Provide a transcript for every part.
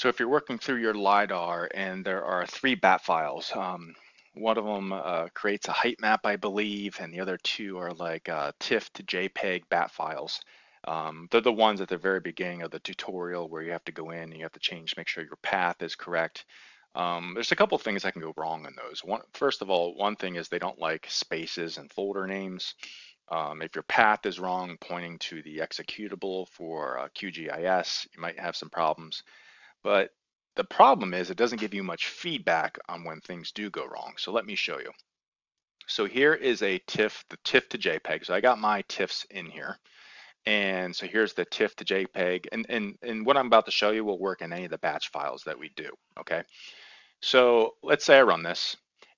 So if you're working through your LiDAR and there are three bat files, um, one of them uh, creates a height map, I believe, and the other two are like uh, TIFF to JPEG bat files. Um, they're the ones at the very beginning of the tutorial where you have to go in and you have to change, make sure your path is correct. Um, there's a couple things that can go wrong in those. One, first of all, one thing is they don't like spaces and folder names. Um, if your path is wrong, pointing to the executable for uh, QGIS, you might have some problems. But the problem is it doesn't give you much feedback on when things do go wrong. So let me show you. So here is a TIFF, the TIFF to JPEG. So I got my TIFFs in here. And so here's the TIFF to JPEG. And, and, and what I'm about to show you will work in any of the batch files that we do, okay? So let's say I run this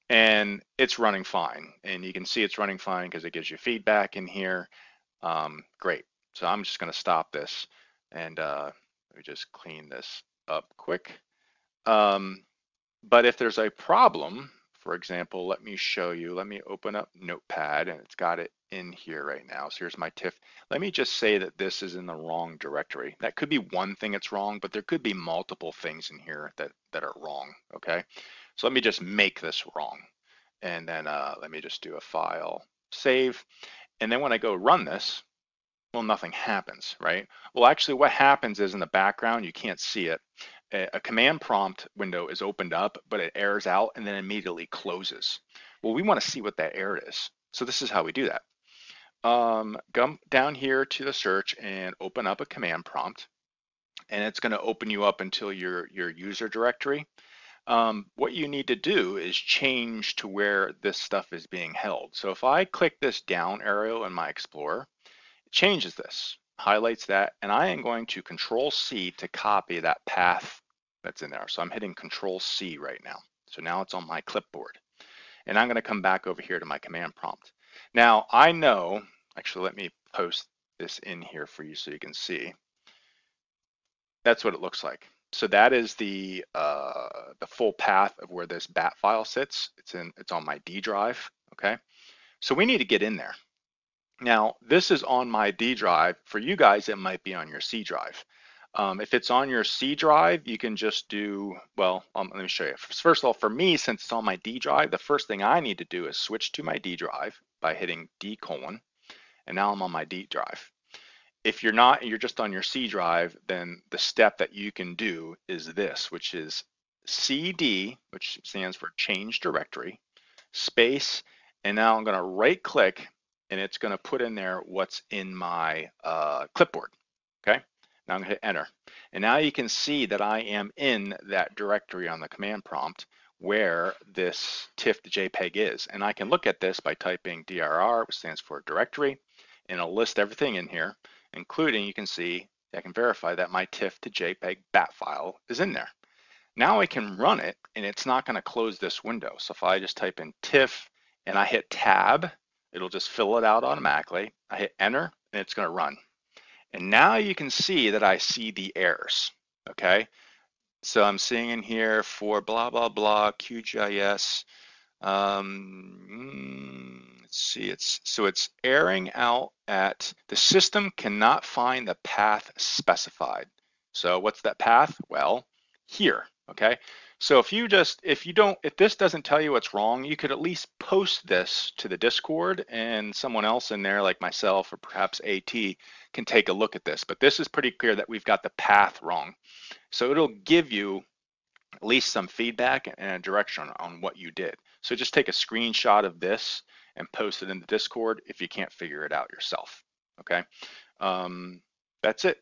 and it's running fine. And you can see it's running fine because it gives you feedback in here. Um, great. So I'm just gonna stop this and uh, let me just clean this up quick. Um, but if there's a problem, for example, let me show you, let me open up Notepad and it's got it in here right now. So here's my TIFF. Let me just say that this is in the wrong directory. That could be one thing that's wrong, but there could be multiple things in here that, that are wrong, okay? So let me just make this wrong. And then uh, let me just do a file save. And then when I go run this, well, nothing happens, right? Well, actually what happens is in the background, you can't see it a command prompt window is opened up, but it errors out and then immediately closes. Well, we want to see what that error is. So this is how we do that. Um, down here to the search and open up a command prompt. And it's going to open you up until your, your user directory. Um, what you need to do is change to where this stuff is being held. So if I click this down arrow in my Explorer, changes this, highlights that, and I am going to Control C to copy that path that's in there. So I'm hitting Control C right now. So now it's on my clipboard. And I'm going to come back over here to my command prompt. Now I know, actually let me post this in here for you so you can see. That's what it looks like. So that is the uh, the full path of where this bat file sits. It's in it's on my D drive. Okay. So we need to get in there. Now this is on my D drive. For you guys, it might be on your C drive. Um, if it's on your C drive, you can just do, well, um, let me show you. First of all, for me, since it's on my D drive, the first thing I need to do is switch to my D drive by hitting D colon, and now I'm on my D drive. If you're not, and you're just on your C drive, then the step that you can do is this, which is CD, which stands for change directory, space, and now I'm gonna right click and it's gonna put in there what's in my uh, clipboard, okay? Now I'm going to hit enter. And now you can see that I am in that directory on the command prompt where this TIFF to JPEG is. And I can look at this by typing DIR, which stands for directory, and it'll list everything in here, including you can see, I can verify that my TIFF to JPEG bat file is in there. Now I can run it and it's not gonna close this window. So if I just type in TIFF and I hit tab, it'll just fill it out automatically. I hit enter and it's gonna run. And now you can see that I see the errors, okay? So I'm seeing in here for blah, blah, blah, QGIS. Um, let's see, it's so it's erring out at the system cannot find the path specified. So what's that path? Well, here, okay? So if you just, if you don't, if this doesn't tell you what's wrong, you could at least post this to the Discord and someone else in there like myself or perhaps AT can take a look at this. But this is pretty clear that we've got the path wrong. So it'll give you at least some feedback and a direction on what you did. So just take a screenshot of this and post it in the Discord if you can't figure it out yourself, okay? Um, that's it.